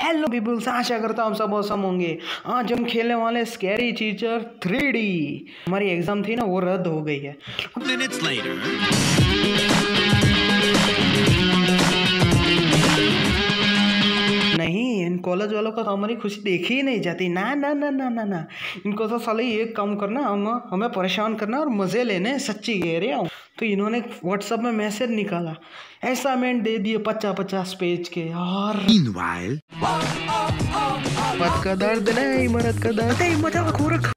Hello peoples आशा करता हूँ सब औसम होंगे। आज हम खेलने वाले स्कैरी टीचर थ्री हमारी एग्ज़ाम थी ना वो रद्द हो गई है। नहीं इन कॉलेज वालों का हमारी खुशी देखी ही नहीं जाती। ना ना ना ना ना ना। इनको तो साले ये काम करना हम हमें परेशान करना और मज़े लेने सच्ची कह रहे हूँ। तो इन्होंने व्हाट्सएप में मैसेज निकाला। असाइनमेंट दे दिए पचास पचास पेज के और मत का दर्द नहीं मरद का दर्द। नहीं मज़ाक हो रखा।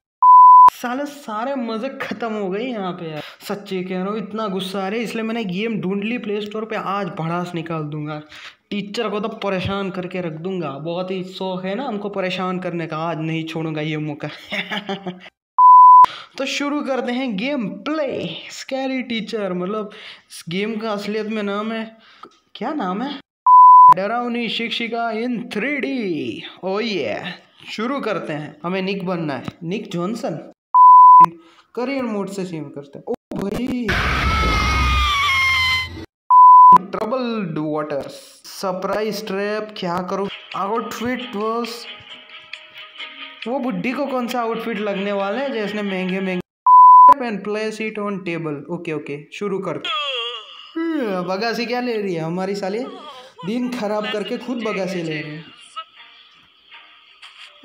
साले सारे मज़े खत्म हो गए यहाँ पे यार। सच्ची कह रहा हूँ इतना गुस्सा आ रहा है इसलिए मैंने गेम ढूंढ ली प्ले स्टोर पे आज भड़ास निकाल दूँगा। टीचर को तो परेशान करके रख दूँगा। बहुत ही शौक है ना हमको परेशान करने का आज नहीं छोड़ूँगा ये मौका। तो शुरू करते हैं गेम प्ले। स्कैरी टीचर मतलब इस गेम का असलियत में नाम है। क्या नाम है? डरावनी शिक्षिका इन थ्री डी। ओ ये, शुरू करते हैं। हमें निक बनना है। निक जॉनसन करियर मोड से सेव करते हैं। ओ भाई। ट्रबल्ड वाटर सरप्राइज़ ट्रैप क्या करूँ? आउटफिट बस वो बुड्ढी को कौन सा आउटफिट लगने वाला है जिसने महँगे महँगे and place it on table okay okay शुरू कर हम्म, बगासी क्या ले रही है हमारी साली? दिन खराब करके खुद बगासी ले रही है।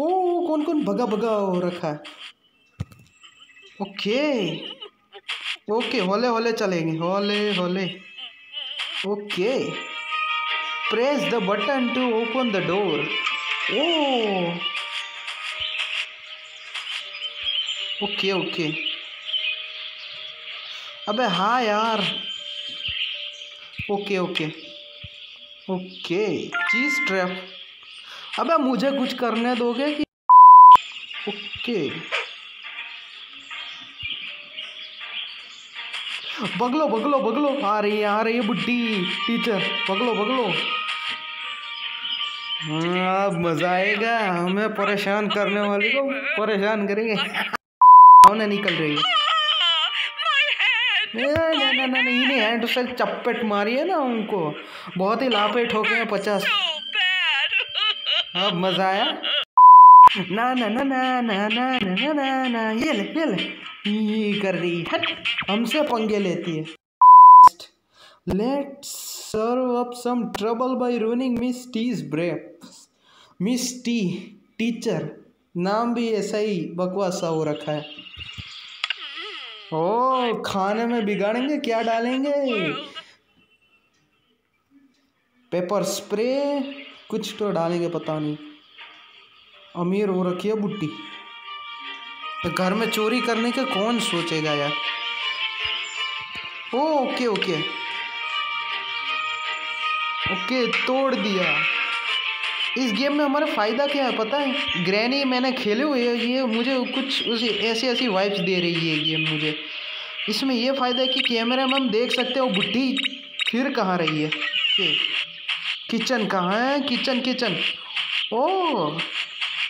ओ कौन कौन भगा भगा हो रखा है? ओके ओके होले होले चलेंगे होले होले okay press the button to open the door oh okay okay. अबे हाँ यार। Okay okay. Okay cheese trap अबे मुझे कुछ करने दोगे कि? ओके। बगलो बगलो बगलो। आ रही है आ रही है बुड्ढी टीचर बगलो बगलो। हाँ, अब मज़ा आएगा। हमें परेशान करने वाले को परेशान करेंगे। ना निकल रही है ए, ना ना ना ना हैंड से चप्पेट मारी है ना उनको बहुत ही लापे ठोके हैं पचास अब मज़ा आया ना ना ना ना ना ना ना ना ना ना ये ले ये ले ये कर रही हट हमसे पंगे लेती है let's serve up some trouble by ruining Miss T's break Miss T teacher नाम भी ऐसा ही बकवास हो रखा है ओ, खाने में बिगाड़ेंगे? क्या डालेंगे? Pepper spray? कुछ तो डालेंगे, पता नहीं। अमीर हो रखी है बुट्टी। तो घर में चोरी करने के कौन सोचेगा यार? ओ, ओके ओके। ओके, तोड़ दिया। इस गेम में हमारा फ़ायदा क्या है पता है? ग्रैनी मैंने खेले हुए है, ये मुझे कुछ उसी ऐसी ऐसी वाइब्स दे रही है गेम मुझे। इसमें ये फ़ायदा है कि कैमरे में हम देख सकते हो बुढ़ी फिर कहाँ रही है? किचन कहाँ है? Kitchen kitchen. ओ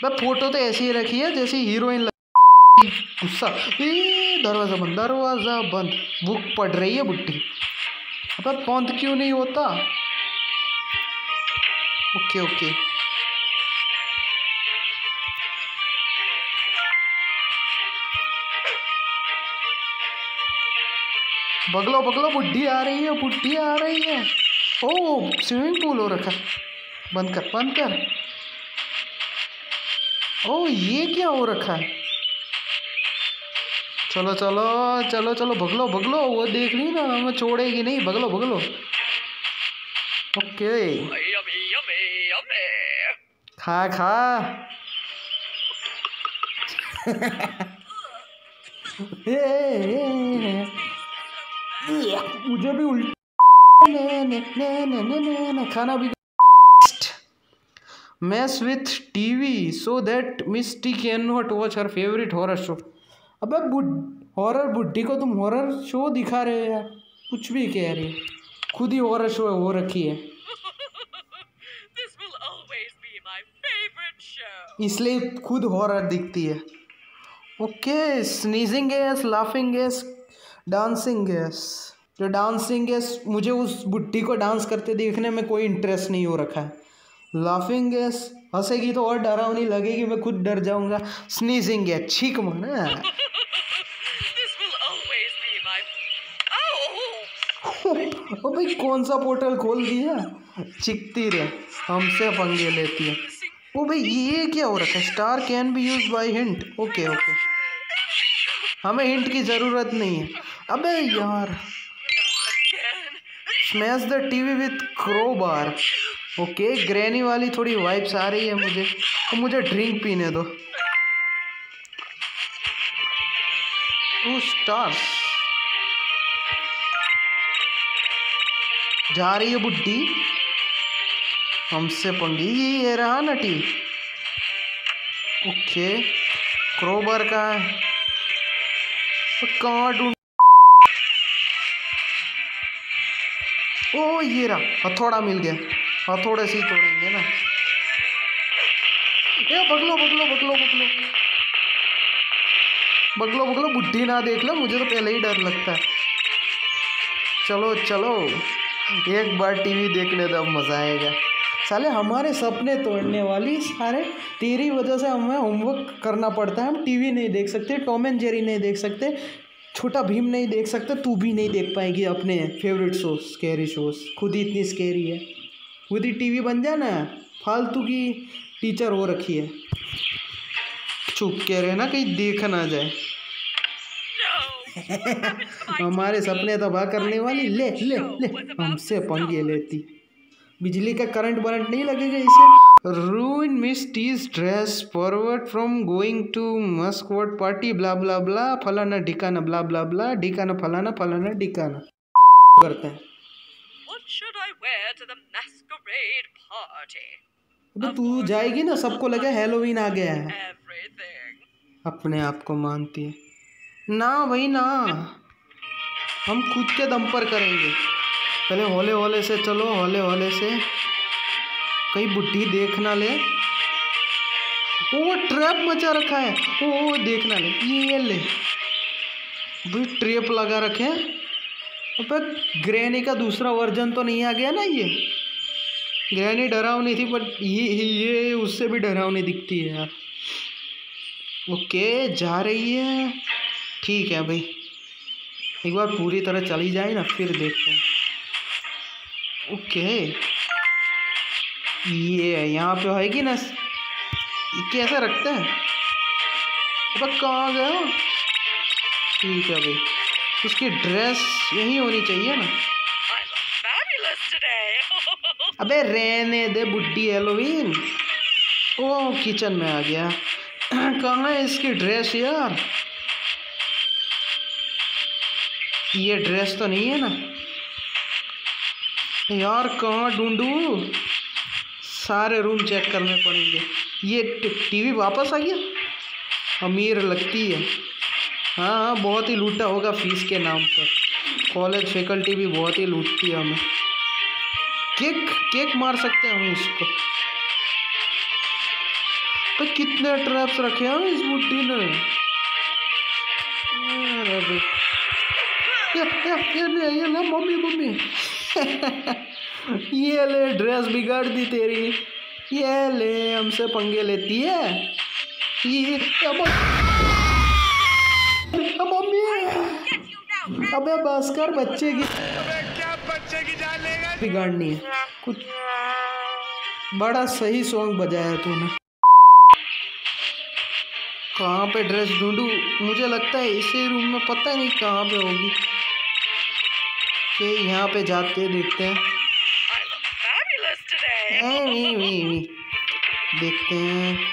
बस फ़ोटो तो ऐसी ही रखी है, जैसे हीरोइन गुस्सा। दरवाज़ा बंद दरवाज़ा बंद। बुक पढ़ रही है बुट्टी अब बंद क्यों नहीं होता? Okay okay. बगलो बगलो बुढ़ी आ रही है बुढ़ी आ रही है। ओ स्विमिंग पूल हो रखा। बंद कर बंद कर। ओ ये क्या हो रखा है? चलो चलो चलो चलो भगलो भगलो वो देख ली ना हमें छोड़ेगी नहीं भगलो भगलो ओके। Yummy, yummy, yummy. खा खा। ए, ए, ए, ए, मुझे भी उल्टी ने, ने, ने, ने, ने, ने, ने, खाना भी mess with TV so that miss T can not watch her favourite horror show अबे हॉरर बुड्ढी को तुम हॉरर शो दिखा रहे हो यार। कुछ भी कह रही है। खुद ही हॉरर शो हो रखी है. इसलिए खुद हॉरर दिखती है। Okay sneezing S laughing gas dancing gas जो डांसिंग गैस मुझे उस बुट्टी को डांस करते देखने में कोई इंटरेस्ट नहीं हो रखा है। लाफिंग गैस हंसेगी तो और डरावनी लगेगी मैं खुद डर जाऊँगा। स्नीजिंग गैस छीक माना! ओ भाई कौन सा पोर्टल खोल दिया? चिकती रे हमसे पंगे लेती है। ओ भाई ये क्या हो रखा है? Star can be use by hint okay okay हमें हिंट की ज़रूरत नहीं है। अबे यार। Smash the TV with crowbar okay granny वाली थोड़ी वाइब्स आ रही है मुझे। तो मुझे ड्रिंक पीने दो। टू स्टार्स जा रही है बुड्ढी। हमसे पंगी ये रहा नटी। ओके क्रोबर का है? तो कहाँ ढूंढ ये रहा हथौड़ा मिल गया। हथौड़े से ही तोड़ेंगे ना। ए, बगलो बगलो बगलो बगलो। बगलो बगलो बुढ़ी ना देख लो, मुझे तो पहले ही डर लगता है। चलो चलो। एक बार टीवी देख देखने तब मज़ा आएगा। साले, हमारे सपने तोड़ने वाली सारे, तेरी वजह से हमें होमवर्क करना पड़ता है। हम टीवी नहीं देख सकते टॉम एंड जेरी नहीं देख सकते। छोटा भीम नहीं देख सकते तू भी नहीं देख पाएगी अपने फेवरेट शो स्केरी शोज़ खुद ही इतनी स्केरी है। खुद ही टीवी बन जाए ना फालतू की टीचर हो रखी है। चुप के रहे ना कहीं देख ना जाए। हमारे सपने तबाह करने वाली ले ले ले हमसे पंगे लेती। बिजली का करंट वरंट नहीं लगेगा इसे। Ruin Miss T's dress forward from going to masquerade party blah blah blah फलाना ढिकाना ब्ला ब्ला ब्ला ढिकाना फलाना फलाना ढिकाना। करते हैं। What should I wear to the masquerade party? अबे तू जाएगी ना सबको लगे हेलोवीन आ गया है। अपने आप को मानती है। ना भाई ना। हम खुद के दम पर करेंगे। पहले होले होले से चलो होले होले से। कहीं बुढ़ी देख ना ले। ओ, ट्रैप मचा रखा है। ओ देख ना ले। ये ले। भाई, ट्रैप लगा रखे अबे ग्रैनी का दूसरा वर्जन तो नहीं आ गया ना ये। ग्रैनी डरावनी थी बट ये ये, उससे भी डरावनी दिखती है यार। ओके, जा रही है। ठीक है भाई। एक बार पूरी तरह चली जाए ना, फिर देखते हैं। ओके। ये यहाँ पे होएगी ना ये कैसे रखते हैं? अब कहाँ गया ठीक है भाई उसकी ड्रेस यही होनी चाहिए ना। अबे रहने दे बुड्ढी हेलोवीन ओ किचन में आ गया। कहाँ है इसकी ड्रेस यार? ये ड्रेस तो नहीं है ना। यार कहाँ ढूंढूं? सारे रूम चेक करने पड़ेंगे ये टीवी वापस आ गया अमीर लगती है हाँ हाँ बहुत ही लूटा होगा फ़ीस के नाम पर कॉलेज फैकल्टी भी बहुत ही लूटती है हमें केक केक मार सकते हैं हम इसको तो कितने ट्रैप्स रखे हैं इस बुड्ढी ने। ये ये ये ले मम्मी मम्मी ये ले ड्रेस बिगाड़ दी तेरी। ये ले, हमसे पंगे लेती है। ये अब मम्मी, अबे बस कर, बच्चे की बिगाड़नी है। कुछ बड़ा सही सॉन्ग बजाया तूने। कहाँ पे ड्रेस ढूंढूं? मुझे लगता है इसी रूम में पता नहीं कहाँ पे होगी। कि यहाँ पे जाते देखते हैं। देखते हैं।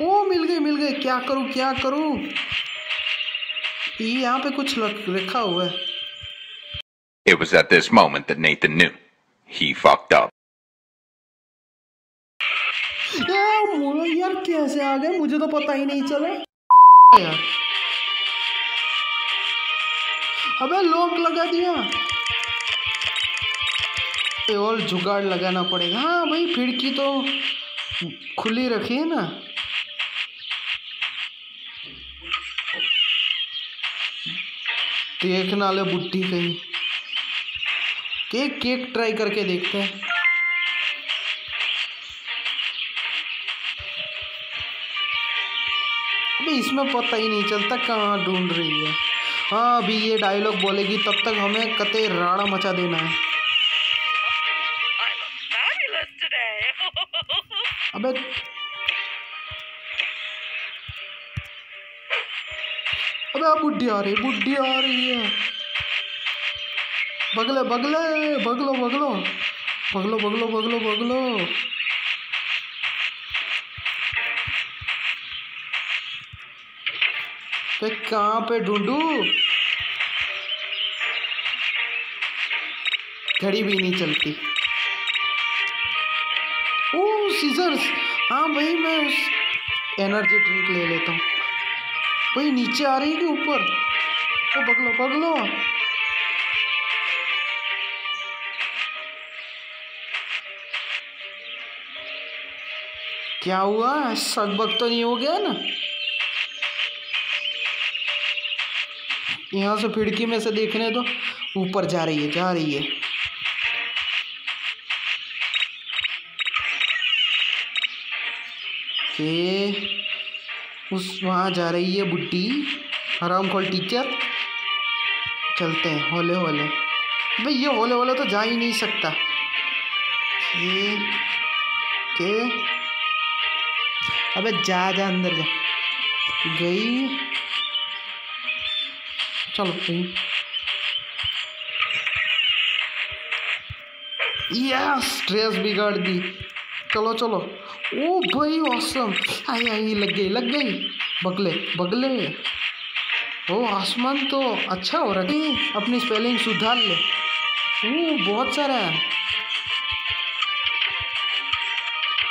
ओ मिल गई मिल गई क्या करूँ क्या करूँ? ये यहाँ पे कुछ लख- लिखा हुआ है। It was at this moment that Nathan knew. He fucked up. यार यार कैसे आ गए? मुझे तो पता ही नहीं चला। यार। अबे लॉक लगा दिया। पे जुगाड़ लगाना पड़ेगा। हाँ भाई, खिड़की तो खुली रखिए ना। देखना ले बुढ़ी कहीं। केक केक ट्राई करके देखते हैं। अभी इसमें पता ही नहीं चलता कहाँ ढूंढ रही है। हाँ अभी ये डायलॉग बोलेगी, तब तक हमें कते राड़ा मचा देना है। बुढ़ी आ रही बुढ़ी आ रही है बगले बगले, बगलो बगलो। बगलो बगलो बगलो बगलो। पे कहाँ पे ढूंढू? घड़ी भी नहीं चलती। ओ सीजर्स हाँ भाई, मैं उस एनर्जी ड्रिंक ले लेता हूँ। भाई नीचे आ रही है कि ऊपर? ओ पकलो पकलो क्या हुआ? सकबक तो नहीं हो गया ना? यहाँ से खिड़की में से देखने दो। ऊपर जा रही है, जा रही है। के? उस वहाँ जा रही है बुड्ढी, हराम खोल टीचर। चलते हैं, होले होले। भाई, ये होले होले तो जा ही नहीं सकता। के के? अबे, जा जा, अंदर जा। गई। चलो यस, ड्रेस बिगाड़ दी। चलो चलो। ओ भाई ऑसम आई आई लग गई लग गई। बगले बगले। ओ, आसमान तो अच्छा हो रहा है। अपनी स्पेलिंग सुधार ले। ओ, बहुत सारा है।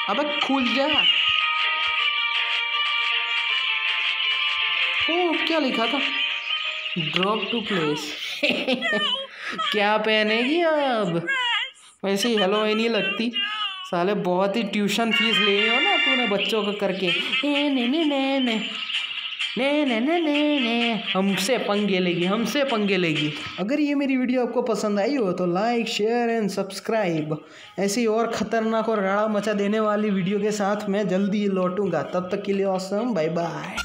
अबे, खुल जा। ओ, क्या लिखा था? ड्रॉप टू प्लेस क्या पहनेगी अब वैसे हेलो ही नहीं लगती। साले, बहुत ही ट्यूशन फ़ीस ले रही हो ना तूने बच्चों को करके। ने ने ने ने ने। ने ने ने ने ने। हमसे पंगे लेगी, हमसे पंगे लेगी। अगर ये मेरी वीडियो आपको पसंद आई हो तो लाइक, शेयर एंड सब्सक्राइब। ऐसी और ख़तरनाक और राड़ा मचा देने वाली वीडियो के साथ मैं जल्दी लौटूँगा। तब तक के लिए औसम बाय बाय